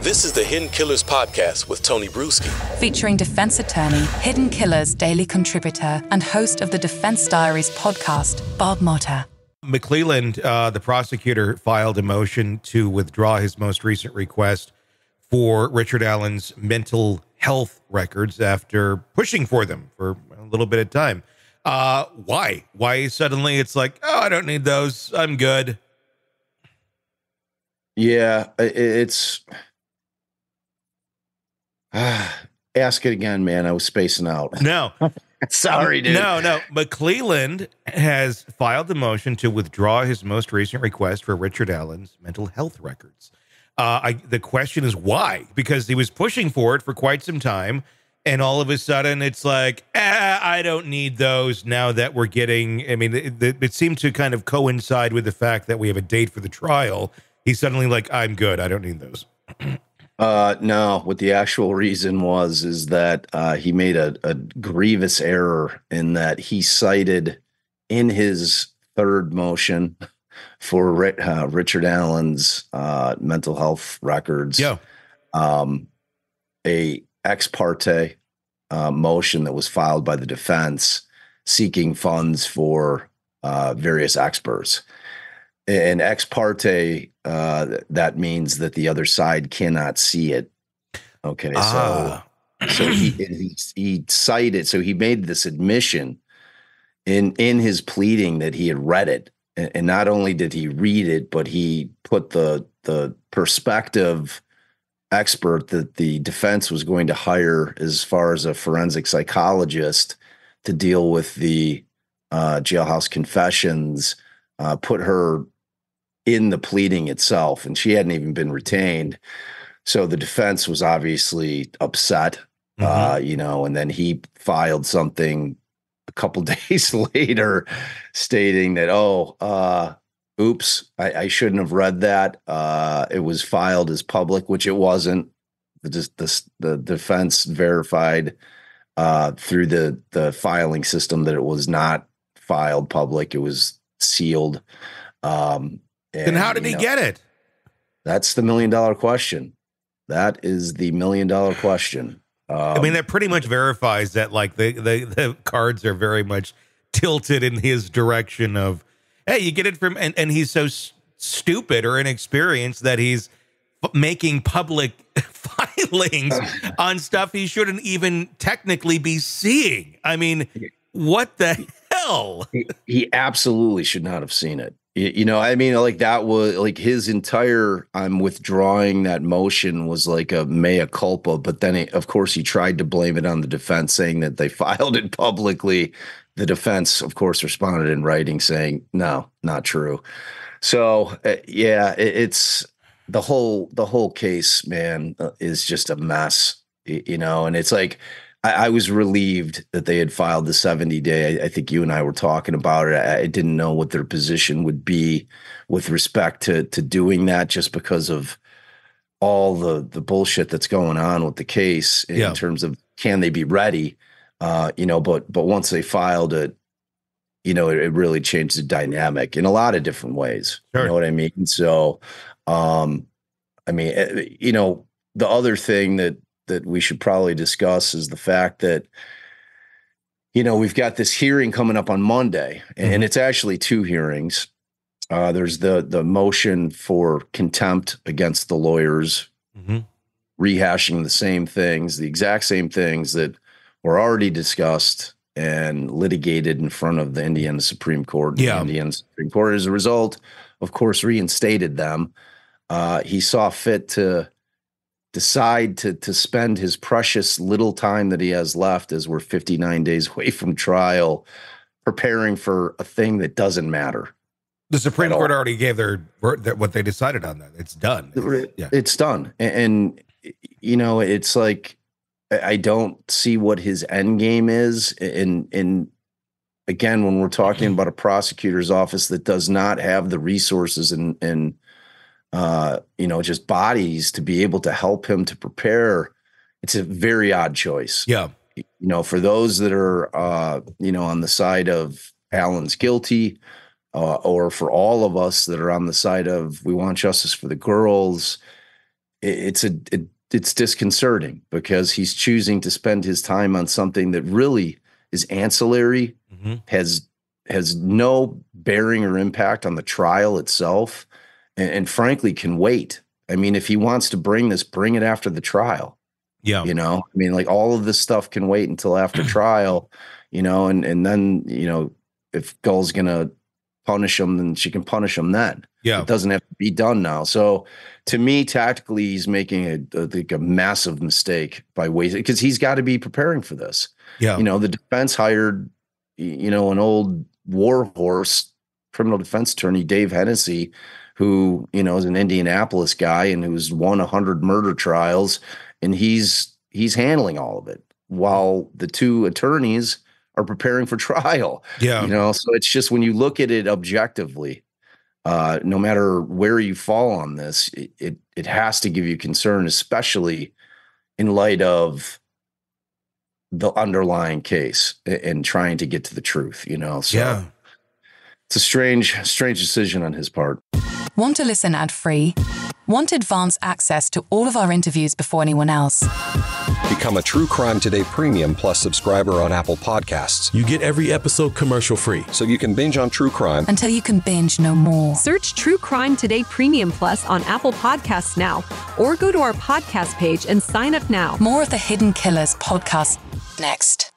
This is the Hidden Killers podcast with Tony Brueski. featuring defense attorney, Hidden Killers daily contributor, and host of the Defense Diaries podcast, Bob Motta. McClelland, uh, the prosecutor, filed a motion to withdraw his most recent request for Richard Allen's mental health records after pushing for them for a little bit of time. Uh, why? Why suddenly it's like, oh, I don't need those. I'm good. Yeah, it's. ask it again, man. I was spacing out. No, Sorry, dude. no, no. McClelland has filed a motion to withdraw his most recent request for Richard Allen's mental health records. Uh, I, the question is why? Because he was pushing for it for quite some time, and all of a sudden it's like, ah, I don't need those now that we're getting. I mean, it, it, it seemed to kind of coincide with the fact that we have a date for the trial. He's suddenly like, I'm good. I don't need those. Uh, no. What the actual reason was is that uh, he made a, a grievous error in that he cited in his third motion for uh, Richard Allen's uh, mental health records. Yeah. um, a ex parte uh, motion that was filed by the defense seeking funds for uh, various experts. And ex parte, uh, that means that the other side cannot see it. Okay, Ah. so so he, he he cited, so he made this admission in in his pleading that he had read it, and, and not only did he read it, but he put the the perspective expert that the defense was going to hire as far as a forensic psychologist to deal with the uh, jailhouse confessions uh, put her in the pleading itself and she hadn't even been retained. So the defense was obviously upset uh, you know and then he filed something a couple days later stating that oh uh oops I, I shouldn't have read that. Uh it was filed as public which it wasn't. The just the, the defense verified uh through the the filing system that it was not filed public it was sealed. Um then how did he get it? that's the million dollar question that is the million dollar question um, I mean, that pretty much verifies that like the, the the cards are very much tilted in his direction of, hey, you get it from, and, and he's so s- stupid or inexperienced that he's f- making public filings on stuff he shouldn't even technically be seeing. I mean, what the hell? he, he absolutely should not have seen it. You know, I mean, like that was like his entire I'm withdrawing that motion was like a mea culpa, but then he, of course he tried to blame it on the defense, saying that they filed it publicly. The defense, of course, responded in writing saying, no, not true. So uh, yeah, it, it's the whole the whole case, man, uh, is just a mess. You know, and it's like I, I was relieved that they had filed the 70 day. I, I think you and I were talking about it. I, I didn't know what their position would be with respect to to doing that, just because of all the the bullshit that's going on with the case in Yeah. terms of can they be ready? Uh, you know, but but once they filed it, you know, it, it really changed the dynamic in a lot of different ways. Sure. You know what I mean? So, um, I mean, eh, you know, the other thing that that we should probably discuss is the fact that you know we've got this hearing coming up on Monday, and it's actually two hearings. Uh, there's the the motion for contempt against the lawyers, Mhm. rehashing the same things, the exact same things that were already discussed and litigated in front of the Indiana Supreme Court. Yeah. The Indiana Supreme Court, as a result, of course, reinstated them. Uh, he saw fit to decide to to spend his precious little time that he has left, as we're 59 days away from trial, preparing for a thing that doesn't matter. The Supreme At all. Court already gave their, their what they decided on that. It's done. Yeah. It's done. A- And, you know, it's like I I don't see what his end game is. And and again, when we're talking about a prosecutor's office that does not have the resources and and uh, you know, just bodies to be able to help him to prepare, it's a very odd choice. Yeah. You know, for those that are uh, you know, on the side of Allen's guilty, uh, or for all of us that are on the side of we want justice for the girls, it, it's a it, it's disconcerting because he's choosing to spend his time on something that really is ancillary, mm-hmm. has has no bearing or impact on the trial itself, and, and frankly can wait. I mean, if he wants to bring this, bring it after the trial. Yeah. You know, I mean, like all of this stuff can wait until after trial, you know, and and then, you know, if Gull's gonna punish him, then she can punish him then. Yeah. It doesn't have to be done now. So to me, tactically, he's making a, a, like a massive mistake by waiting because he's got to be preparing for this. Yeah. You know, the defense hired, you know, an old war horse criminal defense attorney, Dave Hennessy, who, you know, is an Indianapolis guy and who's won a hundred murder trials and he's he's handling all of it while the two attorneys are preparing for trial. Yeah. You know, so it's just when you look at it objectively, uh, no matter where you fall on this, it, it, it has to give you concern, especially in light of the underlying case and trying to get to the truth, you know. So yeah. it's a strange, strange decision on his part. Want to listen ad free? Want advance access to all of our interviews before anyone else? Become a True Crime Today Premium Plus subscriber on Apple Podcasts. You get every episode commercial free. So you can binge on True Crime until you can binge no more. Search True Crime Today Premium Plus on Apple Podcasts now, or go to our podcast page and sign up now. More of the Hidden Killers podcast next.